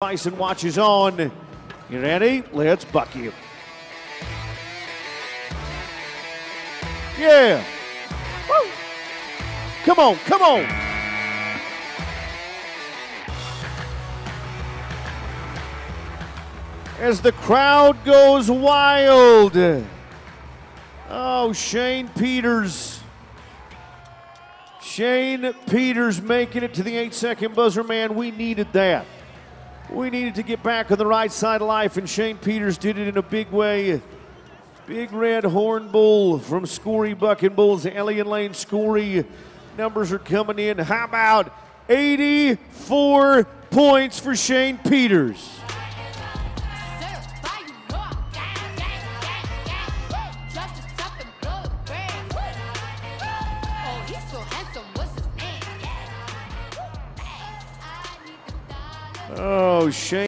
Bison watches on. You ready? Let's buck you. Yeah. Woo. Come on, come on. As the crowd goes wild. Oh, Shane Peters. Shane Peters making it to the eight second buzzer, man. We needed that. We needed to get back on the right side of life, and Shane Peters did it in a big way. Big red horn bull from Scory Bucking Bulls, Elliott Lane Scory. Numbers are coming in. How about 84 points for Shane Peters? Oh, Shane.